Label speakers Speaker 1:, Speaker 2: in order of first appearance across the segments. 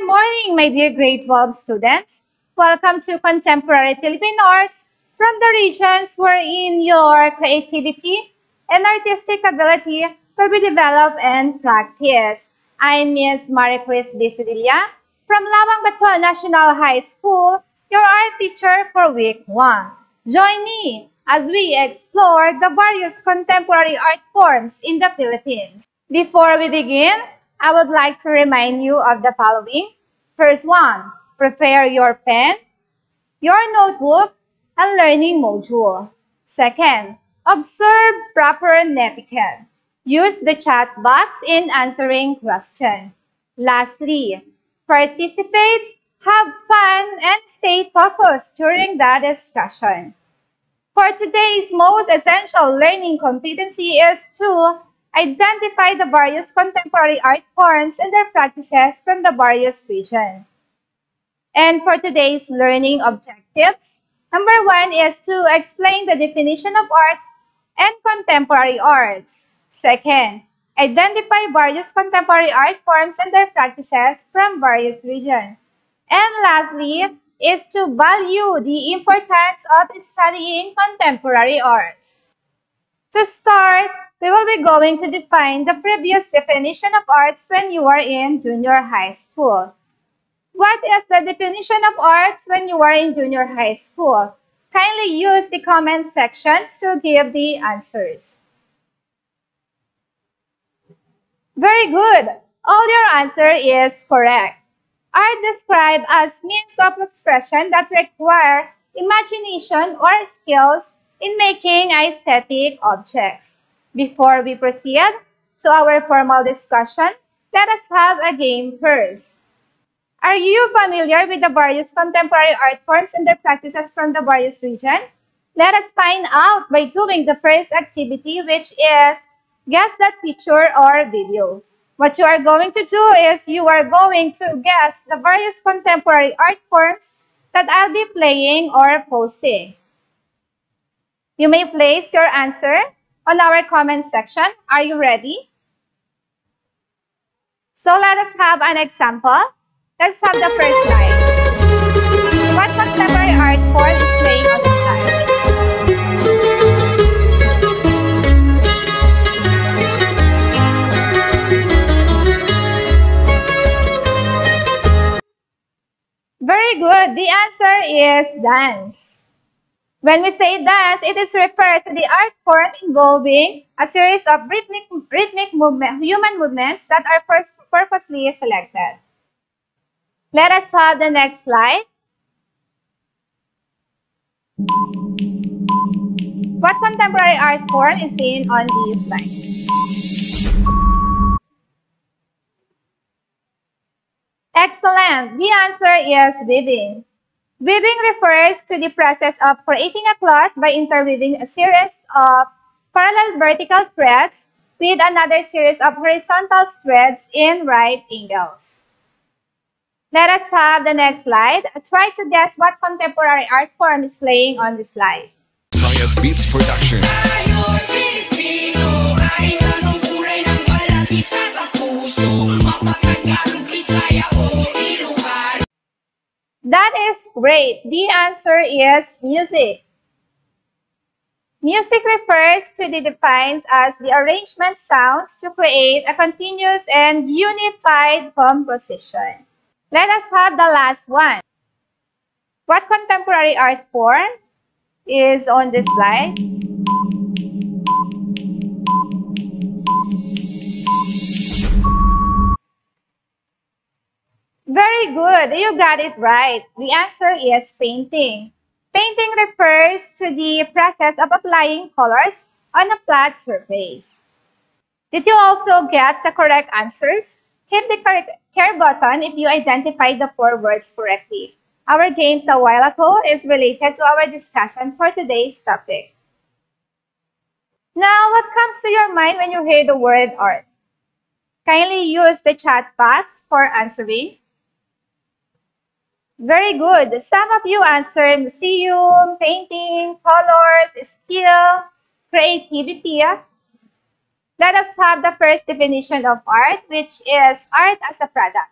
Speaker 1: Good morning, my dear grade 12 students. Welcome to Contemporary Philippine Arts from the regions wherein your creativity and artistic ability will be developed and practiced. I'm Ms. Maricris Bisidilla from Lawang Bato National High School, your art teacher for week 1. Join me as we explore the various contemporary art forms in the Philippines. Before we begin, I would like to remind you of the following. First one, prepare your pen, your notebook, and learning module. Second, observe proper etiquette. Use the chat box in answering questions. Lastly, participate, have fun, and stay focused during the discussion. For today's most essential learning competency is to identify the various contemporary art forms and their practices from the various regions. And for today's learning objectives, number one is to explain the definition of arts and contemporary arts. Second, identify various contemporary art forms and their practices from various regions. And lastly, is to value the importance of studying contemporary arts. To start, we will be going to define the previous definition of arts when you are in junior high school. What is the definition of arts when you are in junior high school? Kindly use the comment sections to give the answers. Very good. All your answer is correct. Art described as means of expression that require imagination or skills in making aesthetic objects. Before we proceed to our formal discussion, let us have a game first. Are you familiar with the various contemporary art forms and their practices from the various regions? Let us find out by doing the first activity which is guess that picture or video. What you are going to do is you are going to guess the various contemporary art forms that I'll be playing or posting. You may place your answer on our comment section. Are you ready? So let us have an example. Let's have the first slide. What contemporary art form is playing on the? Very good. The answer is dance. When we say dance, it is referred to the art form involving a series of rhythmic, rhythmic movement, human movements that are first purposely selected. Let us have the next slide. What contemporary art form is seen on this slide? Excellent. The answer is weaving. Weaving refers to the process of creating a cloth by interweaving a series of parallel vertical threads with another series of horizontal threads in right angles. Let us have the next slide. Try to guess what contemporary art form is playing on this slide.
Speaker 2: Science Beats Production.
Speaker 1: That is great. The answer is music. Music refers to the defines as the arrangement sounds to create a continuous and unified composition. Let us have the last one. What contemporary art form is on this slide? Very good. You got it right. The answer is painting. Painting refers to the process of applying colors on a flat surface. Did you also get the correct answers? Hit the correct care button if you identified the four words correctly. Our games a while ago is related to our discussion for today's topic. Now, what comes to your mind when you hear the word art? Kindly use the chat box for answering. Very good. Some of you answered museum, painting, colors, skill, creativity. Let us have the first definition of art, which is art as a product.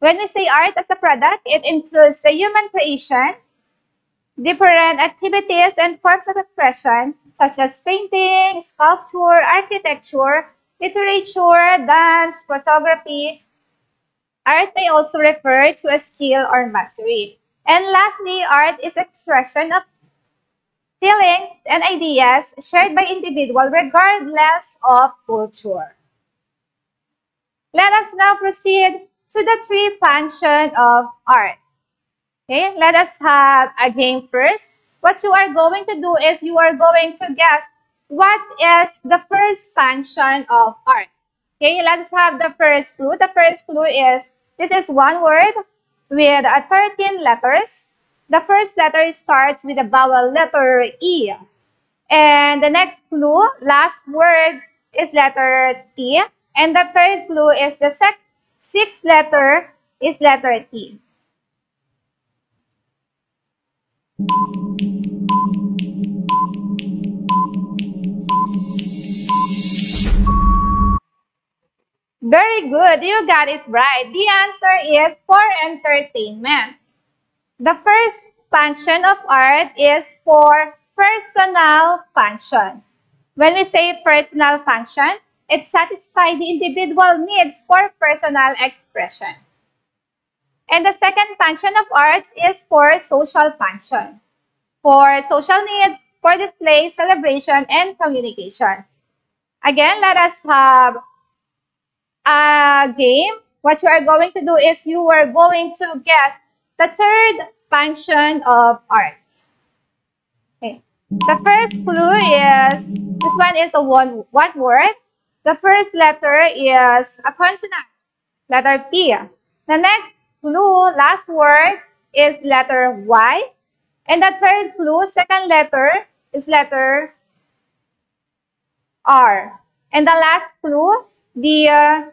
Speaker 1: When we say art as a product, it includes the human creation, different activities and forms of expression such as painting, sculpture, architecture, literature, dance, photography. Art may also refer to a skill or mastery. And lastly, art is expression of feelings and ideas shared by individual regardless of culture. Let us now proceed to the three functions of art. Okay, let us have a game first. What you are going to do is you are going to guess what is the first function of art. Okay, let's have the first clue. The first clue is this is one word with a 13 letters. The first letter starts with the vowel letter E. And the next clue, last word is letter T. And the third clue is the sixth letter is letter T. Very good. You got it right. The answer is for entertainment. The first function of art is for personal function. When we say personal function, it satisfies the individual needs for personal expression. And the second function of arts is for social function, for social needs, for display, celebration, and communication. Again, let us have a game. What you are going to do is you are going to guess the third function of arts. Okay. The first clue is, this one is a one, one word. The first letter is a consonant, letter P. The next clue, last word, is letter Y. And the third clue, second letter, is letter R. And the last clue, the uh,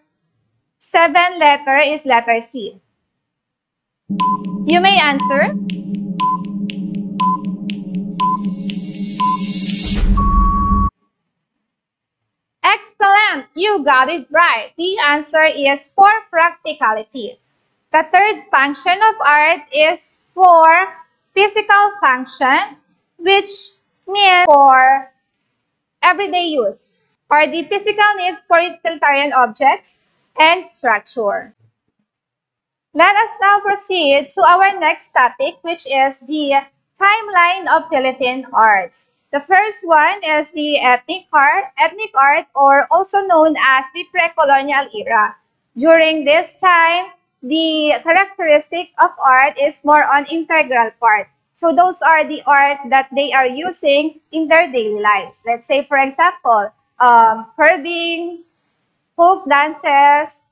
Speaker 1: seventh letter is letter C. You may answer. Excellent! You got it right. The answer is for practicality. The third function of art is for physical function, which means for everyday use, or the physical needs for utilitarian objects and structure. Let us now proceed to our next topic, which is the timeline of Philippine arts. The first one is the ethnic art, ethnic art or also known as the pre-colonial era. During this time, the characteristic of art is more on integral part. So those are the art that they are using in their daily lives. Let's say, for example, um, curbing, folk dances.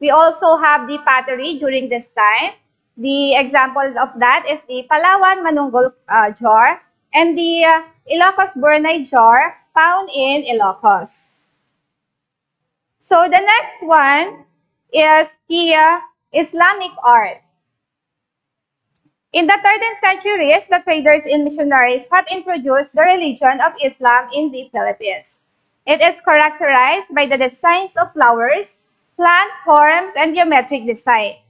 Speaker 1: We also have the pottery during this time. The example of that is the Palawan Manunggul uh, jar and the uh, Ilocos Burnay jar found in Ilocos. So the next one is the uh, Islamic art. In the 13th centuries, the traders and missionaries have introduced the religion of Islam in the Philippines. It is characterized by the designs of flowers, plant forms, and geometric design.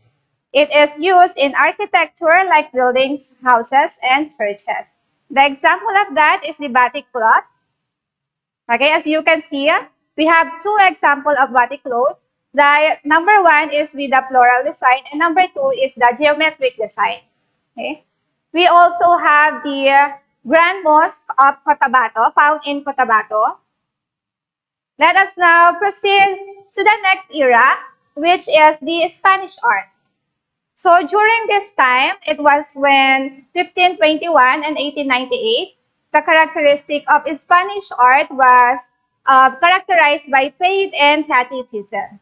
Speaker 1: It is used in architecture like buildings, houses, and churches. The example of that is the batik cloth. Okay, as you can see, we have two examples of batik cloth the number one is with the floral design and number two is the geometric design. Okay. We also have the Grand Mosque of Cotabato found in Cotabato. Let us now proceed to the next era, which is the Spanish art. So during this time, it was when 1521 and 1898, the characteristic of Spanish art was uh, characterized by faith and patriotism.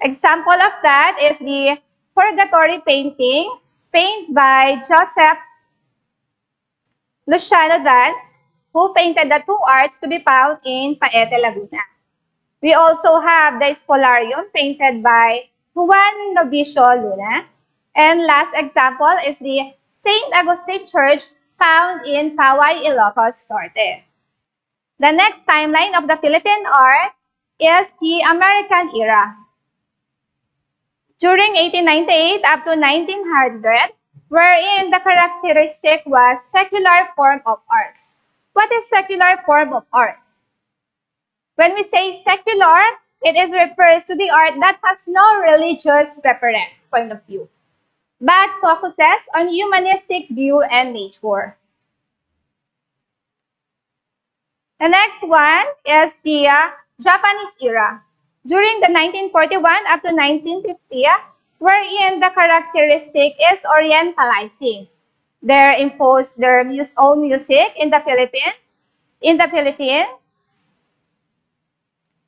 Speaker 1: Example of that is the Purgatory painting, painted by Joseph Luciano Dans, who painted the two arts to be found in Paete, Laguna. We also have the Spoliarium, painted by Juan Novicio Luna. And last example is the St. Augustine Church, found in Paoay, Ilocos Norte. The next timeline of the Philippine art is the American era. during 1898 up to 1900, wherein the characteristic was secular form of art. What is secular form of art? When we say secular, it is refers to the art that has no religious reference point of view, but focuses on humanistic view and nature. The next one is the uh, Japanese era. During the 1941 up to 1950, wherein the characteristic is orientalizing. They impose their own music in the Philippines. In the Philippines,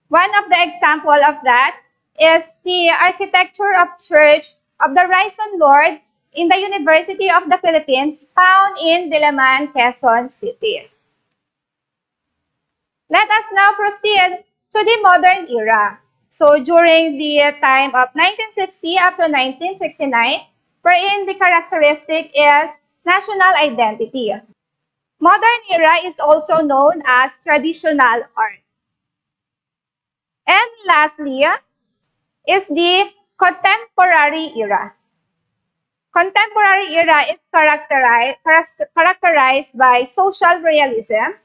Speaker 1: one of the example of that is the architecture of Church of the Risen Lord in the University of the Philippines found in Diliman, Quezon City. Let us now proceed to the modern era. So during the time of 1960 up to 1969, wherein the characteristic is national identity. Modern era is also known as traditional art. And lastly is the contemporary era. Contemporary era is characterized, characterized by social realism.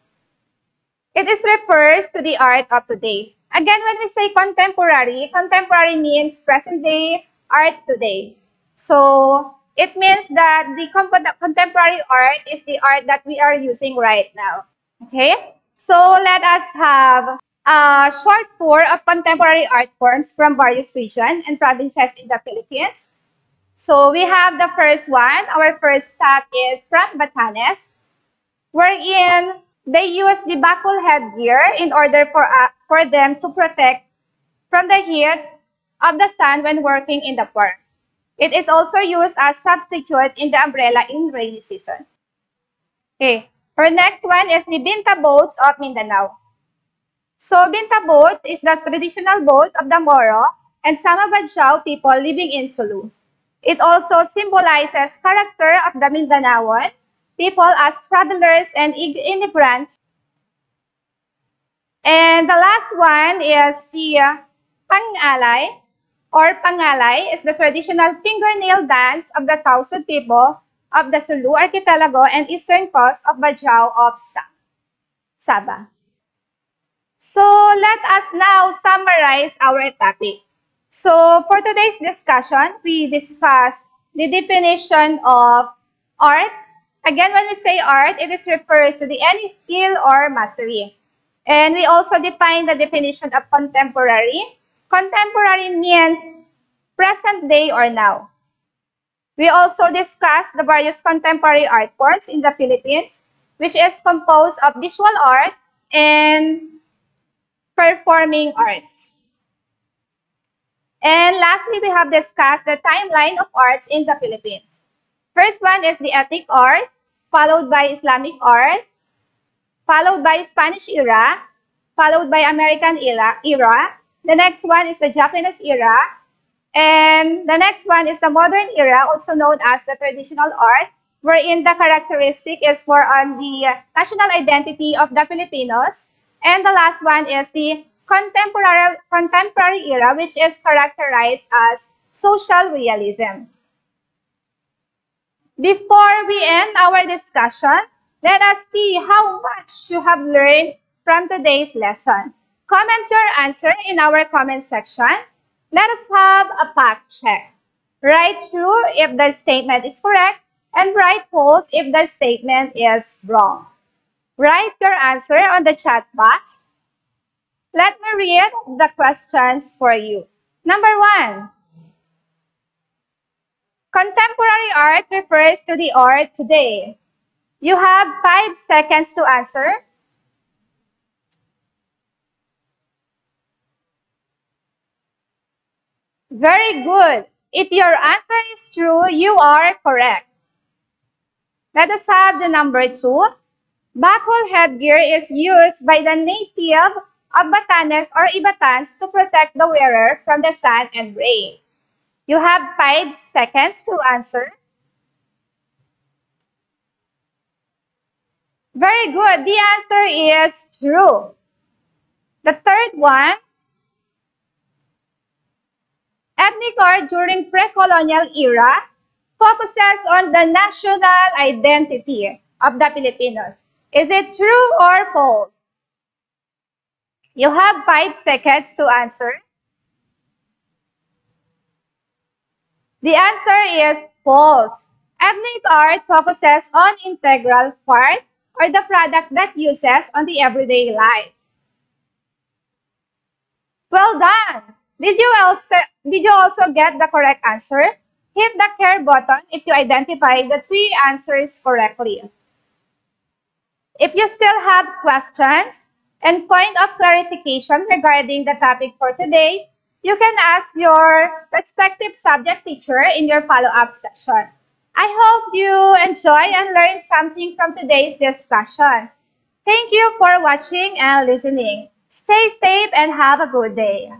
Speaker 1: It is refers to the art of today. Again, when we say contemporary, contemporary means present day, art today. So, it means that the contemporary art is the art that we are using right now. Okay? So, let us have a short tour of contemporary art forms from various regions and provinces in the Philippines. So we have the first one. Our first stop is from Batanes, wherein they use the vakul headgear in order for, uh, for them to protect from the heat of the sun when working in the farm. It is also used as substitute in the umbrella in rainy season. Okay, our next one is the Vinta boats of Mindanao. So, Vinta boat is the traditional boat of the Moro and Sama people living in Sulu. It also symbolizes character of the Mindanaoan people as travelers and immigrants. And the last one is the uh, Pangalay or Pangalay is the traditional fingernail dance of the Tausug people of the Sulu archipelago and eastern coast of Bajau of Sabah. So let us now summarize our topic. So for today's discussion, we discussed the definition of art. Again, when we say art, it is refers to the any skill or mastery. And we also define the definition of contemporary. Contemporary means present day or now. We also discussed the various contemporary art forms in the Philippines, which is composed of visual art and performing arts. And lastly, we have discussed the timeline of arts in the Philippines. First one is the ethnic art, followed by Islamic art, followed by Spanish era, followed by American era. era. The next one is the Japanese era, and the next one is the modern era, also known as the traditional art, wherein the characteristic is more on the national identity of the Filipinos and the last one is the contemporary, contemporary era, which is characterized as social realism. Before we end our discussion, let us see how much you have learned from today's lesson. Comment your answer in our comment section. Let us have a fact check. Write true if the statement is correct and write false if the statement is wrong. Write your answer on the chat box. Let me read the questions for you. Number one. Contemporary art refers to the art today. You have five seconds to answer. Very good. If your answer is true, you are correct. Let us have the number two. Vakul headgear is used by the native of Batanes or Ivatans to protect the wearer from the sun and rain. You have 5 seconds to answer. Very good. The answer is true. The third one, ethnic art during pre-colonial era focuses on the national identity of the Filipinos. Is it true or false? You have five seconds to answer. The answer is false. Ethnic art focuses on integral part or the product that uses on the everyday life. Well done! Did you also, did you also get the correct answer? Hit the care button if you identify the three answers correctly. If you still have questions and point of clarification regarding the topic for today, you can ask your respective subject teacher in your follow-up session. I hope you enjoy and learn something from today's discussion. Thank you for watching and listening. Stay safe and have a good day.